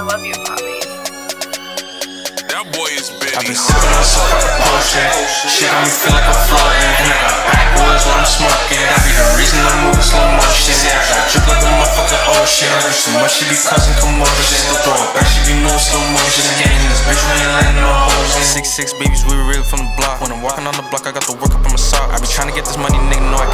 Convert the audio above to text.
I love you, mommy. That boy is big. I've been sipping on some potion. Shit got me feel like I'm floating. And I got backwoods when I'm smoking. That be the reason I'm moving slow motion. Yeah, I got drip like a motherfucking ocean. I do so much, she be causing commotion. Still throwing back, she be moving slow motion. Getting this bitch, we ain't letting no hoes in. Six six babies, we really from the block. When I'm walking on the block, I got the work up on my sock. I be trying to get this money, nigga, know I.